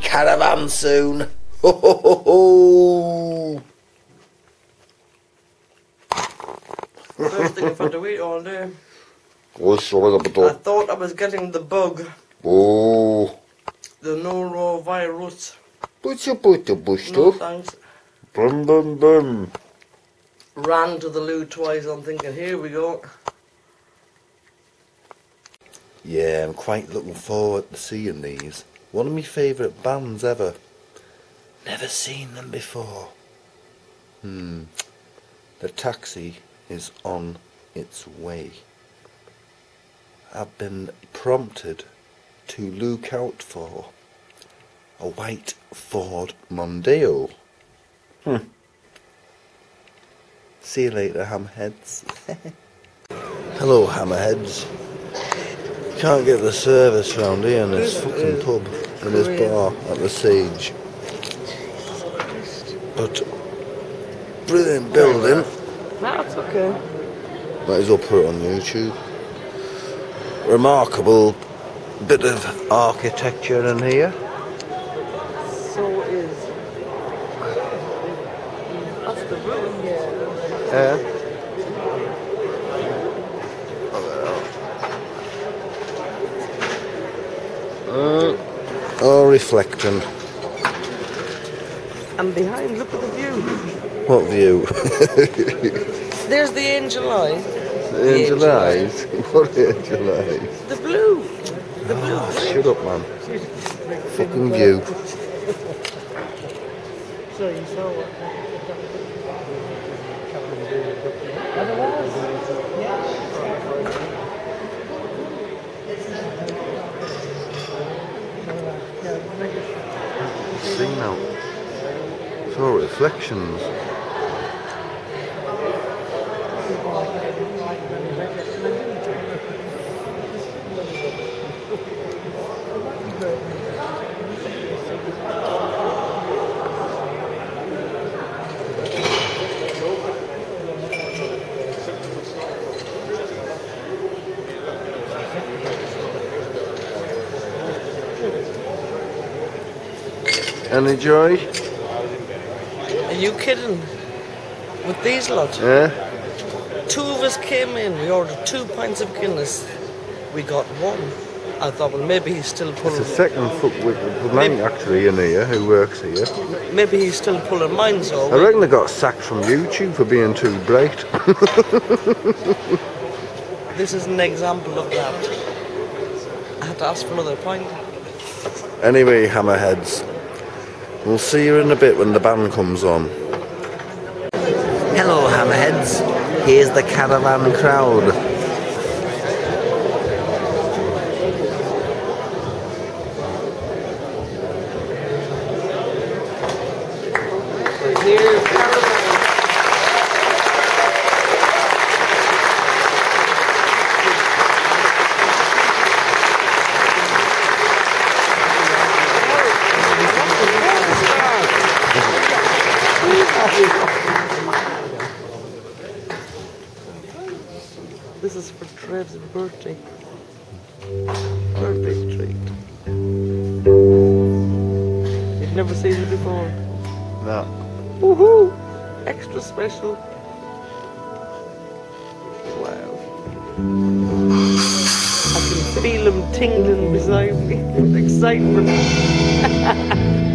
caravan soon. Ho ho ho ho! First thing I've had to eat all day. What's wrong with I thought I was getting the bug, Oh, the norovirus. put your put the bush No stuff. thanks. Brum brum brum. Ran to the loo twice. I'm thinking, here we go. Yeah, I'm quite looking forward to seeing these. One of my favourite bands ever. Never seen them before. Hmm. The taxi is on its way. I've been prompted to look out for a white Ford Mondeo. Hmm. See you later, hammerheads. Hello, hammerheads. Can't get the service round here in this fucking pub, in this bar at the Sage. But brilliant building. That's okay. Might as well put it on YouTube. Remarkable bit of architecture in here. So is. That's the room. Yeah. Uh, oh, reflecting. And behind, look at the view. What view? There's the angel eye. angel angel eyes? What angel eyes? The blue. The blue. Oh, shut up, man. Fucking view. So you saw what? See now. All reflections. Any joy? Are you kidding? With these lot? Yeah? Two of us came in, we ordered two pints of Guinness. We got one. I thought, well, maybe he's still pulling. It's the second foot with man actually in here who works here. Maybe he's still pulling mine, so. I reckon they got sacked from YouTube for being too bright. This is an example of that. I had to ask for another pint. Anyway, hammerheads, we'll see you in a bit when the band comes on. Hello, hammerheads. Here's the caravan crowd. This is for Trev's birthday. Birthday treat. You've never seen it before. No. Woohoo! Extra special. Wow. I can feel them tingling beside me with excitement.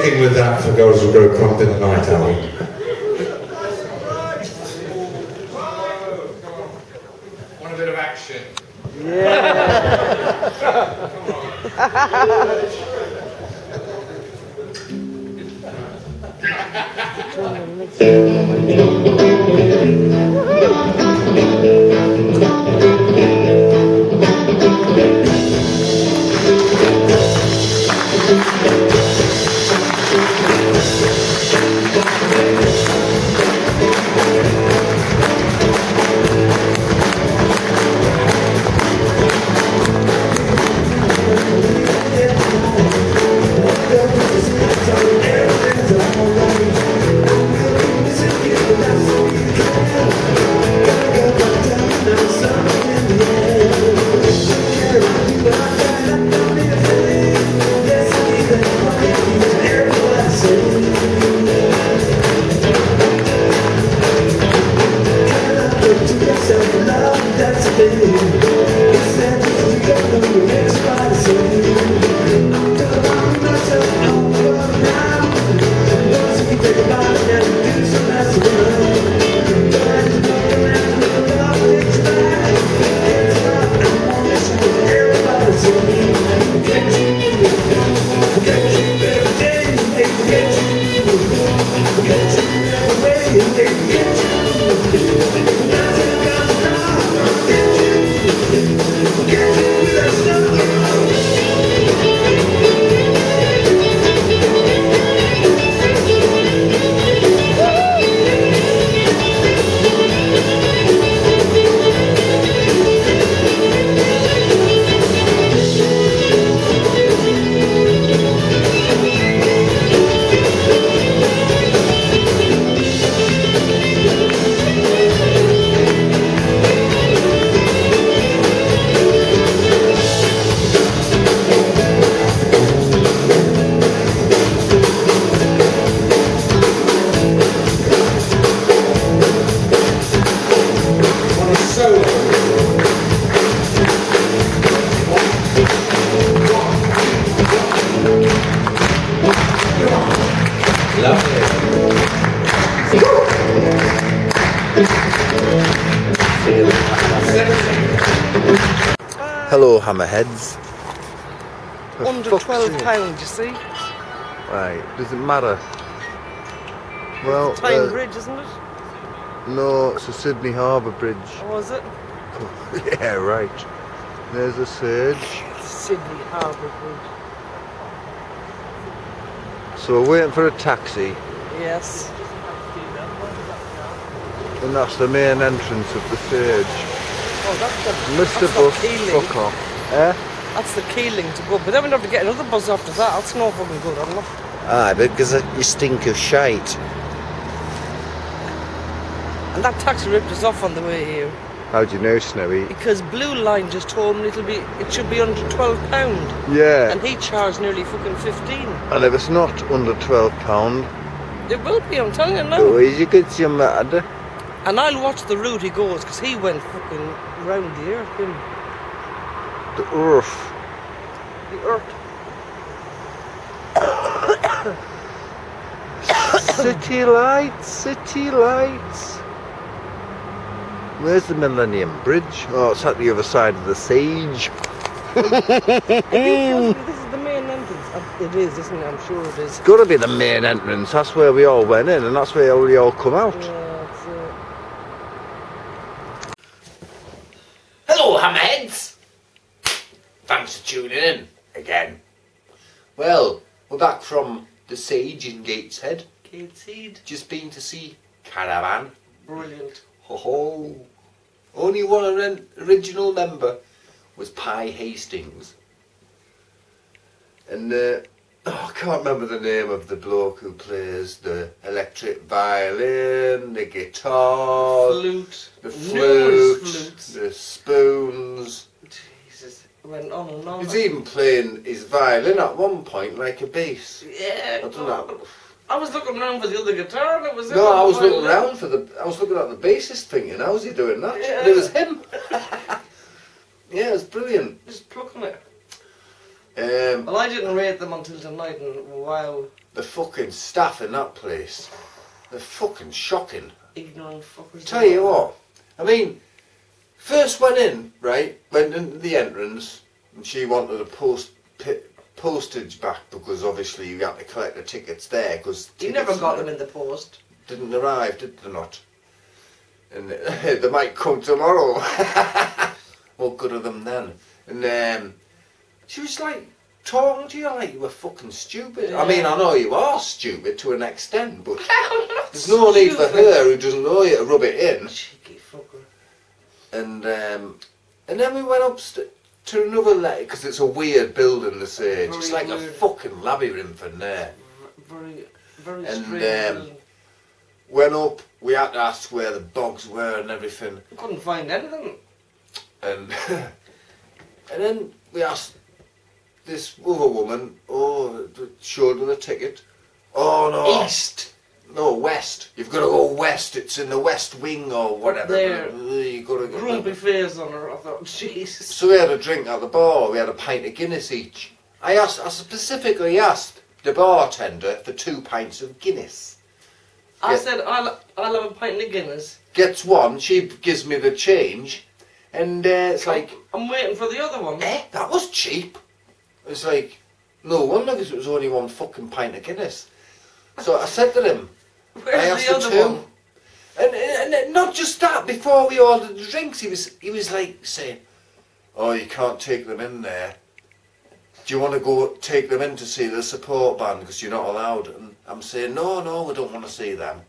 Sticking with that for girls who grow crump in the night, are we? Want a bit of action? Want Hello, hammerheads. For Under twelve pounds, you see. Right, does it matter? Well, it's Tyne uh, Bridge, isn't it? no, it's a Sydney Harbour Bridge. Was it? yeah, right. There's a surge. Sydney Harbour Bridge. So we're waiting for a taxi, Yes. And that's the main entrance of the Sage. Oh, that's the, Mr. that's Bus, the Keeling. fuck off. Eh? That's the Keeling to go. But then we'd have to get another bus after that. That's no fucking good, I'm not. Aye, because you stink of shite. And that taxi ripped us off on the way here. How do you know, Snowy? Because Blue Line just told me it'll be it should be under twelve pound. Yeah. And he charged nearly fucking fifteen. And if it's not under £12, It will be, I'm telling you now. so you could see mad. And I'll watch the route he goes, because he went fucking round the earth, him. The earth. The earth. City lights, city lights. Where's the Millennium Bridge? Oh, it's at the other side of the Sage. If you tell me this is the main entrance, uh, it is, isn't it? I'm sure it is. It's got to be the main entrance. That's where we all went in, and that's where we all come out. Yeah, it's, uh, Hello, hammerheads! Thanks for tuning in again. Well, we're back from the Sage in Gateshead. Gateshead. Just been to see Caravan. Brilliant. Ho ho! Only one original member was Pye Hastings. And uh, oh, I can't remember the name of the bloke who plays the electric violin, the guitar, Flute. the flute, the spoons. Jesus. Went on and on. He's even playing his violin at one point like a bass. Yeah. I don't know. I was looking around for the other guitar and it was No, I was looking around for the. I was looking at the bassist thinking, how's he doing that? And it was him. yeah, it was brilliant. Just plucking it. Um, Well, I didn't rate them until tonight, and wow, the fucking staff in that place, they're fucking shocking. ignorant fuckers. Tell you what, I mean, first went in, right, went into the entrance, and she wanted a post postage back because obviously you had to collect the tickets there because You never got them in the post. didn't arrive, did they not? And they might come tomorrow. what good of them then? And um, she was like talking to you like you were fucking stupid. I mean, I know you are stupid to an extent, but there's no need for her who doesn't know you to rub it in. Cheeky fucker. And um, and then we went up st- to another letter because it's a weird building. It's just Very like a fucking labyrinth in there. Very, very And, strange. um, Went up. We had to ask where the bogs were and everything. couldn't find anything. And and then we asked this other woman. Oh, showed her the ticket. Oh no, East. No west. You've got to go west. It's in the west wing or whatever. there. You got to go. Grumpy face on her. I thought, Jesus. So we had a drink at the bar. We had a pint of Guinness each. I asked. I specifically asked the bartender for two pints of Guinness. I Yeah. said, I'll, I'll have a pint of Guinness. Gets one. She gives me the change, and uh, it's like, I'm waiting for the other one. eh, that was cheap. It's like, no wonder because it was only one fucking pint of Guinness. So I said to him, I Where's asked the other one? And, and, and not just that, before we ordered the drinks, he was he was like saying, "Oh, you can't take them in there. Do you want to go take them in to see the support band because you're not allowed?" And I'm saying, "No, no, we don't want to see them.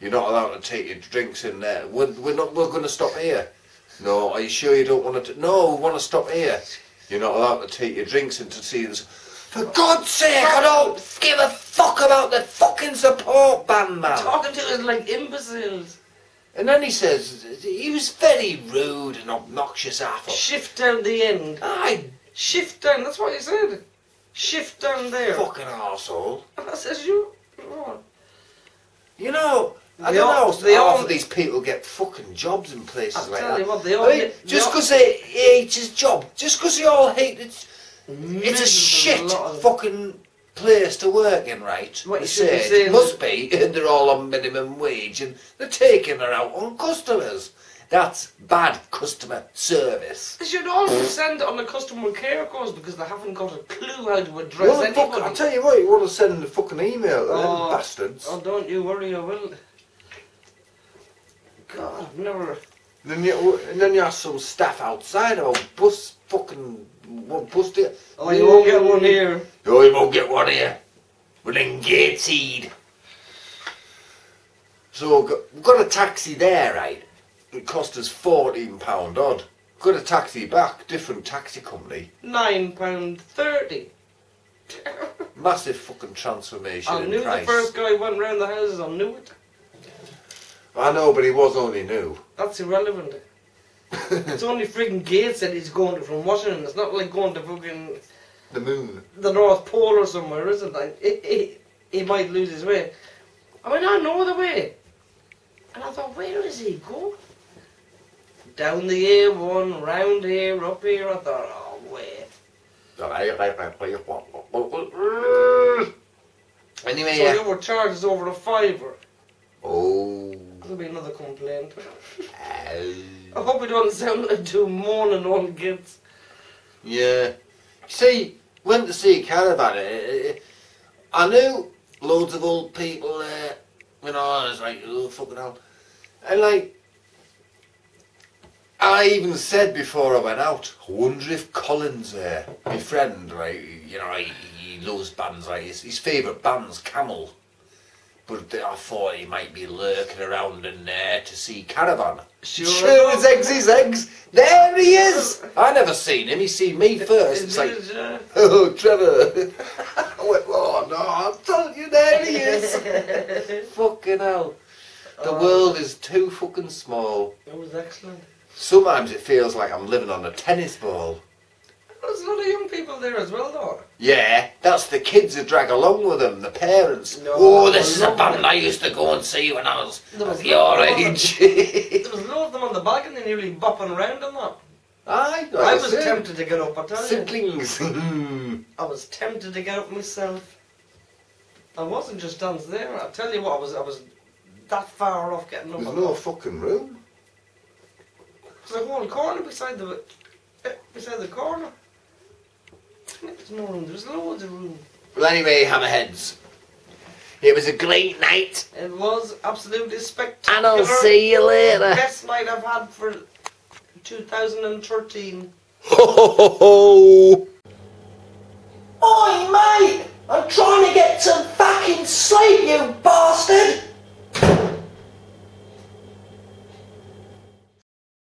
You're not allowed to take your drinks in there. We're, we're not. We're going to stop here." No, are you sure you don't want to? No, we want to stop here. You're not allowed to take your drinks in to see this. For God's sake, I don't give a fuck about the fucking support band, man. Talking to us like imbeciles. And then he says he was very rude and obnoxious after. Shift down the end. I Shift down, that's what he said. Shift down there. fucking arsehole. And I says, you. You know, I They don't all- know they how all- half of these people get fucking jobs in places I'll like tell that. you what, they all I mean, get- just because they hate his job, just because they all hate it, it's a shit fucking place to work in, right? What you should be say saying it must be, and they're all on minimum wage, and they're taking her out on customers. That's bad customer service. They should all send it on the customer care course because they haven't got a clue how to address Well, fuck, anybody. I'll tell you what, you want to send a fucking email to Oh, them bastards. Oh, don't you worry, I will. God, I've never. Then you, and then you have some staff outside about bus fucking what bus do Oh, you won't get one here. Oh, you won't get one here. We're in Gateshead. So we've got a taxi there, right? It cost us fourteen pound odd. Got a taxi back, different taxi company. Nine pound thirty. Massive fucking transformation I in knew price. the first guy went round the houses. I knew it. I know, but he was only new. That's irrelevant. It's only frigging Gates that he's going to from Washington. It's not like going to fucking The moon. the North Pole or somewhere, is it? Like, he, he, he might lose his way. I mean, I know the way. And I thought, where does he go? Down the A1, round here, up here. I thought, oh, wait. Anyway, So yeah. you were charged over a fiver. Oh. There'll be another complaint. I hope we don't sound like two moaning old kids. Yeah. See, went to see Caravan. eh, eh, eh, I knew loads of old people there. You know, I was like, oh, fucking hell. And like, I even said before I went out, I wonder if Colin's there. My friend, right, you know, he, he loves bands, like, his, his favourite band's Camel. But I thought he might be lurking around in there to see Caravan. Sure. Sure as eggs is eggs. There he is. I never seen him. He seen me first. It's like, oh, Trevor. I went, oh no, I'm telling you, there he is. fucking hell. The Oh. world is too fucking small. It was excellent. Sometimes it feels like I'm living on a tennis ball. There's a lot of young people there as well, though. Yeah, that's the kids who drag along with them, the parents. No, oh, this is a band I used to go and see when I was There was your age. There was loads of them on the back, balcony nearly bopping around and that. Aye, like I I was said, tempted to get up, I tell you. Simplings. I was tempted to get up myself. I wasn't just down there. I tell you what, I was I was that far off getting up. There's no thought. fucking room. There's a whole corner beside the eh, beside the corner. There's no room. There's loads of room. well, anyway, hammerheads. It was a great night. It was absolutely spectacular. And I'll see you later. Best night I've had for 2013. Ho ho ho ho! Oi, mate! I'm trying to get some fucking sleep, you bastard!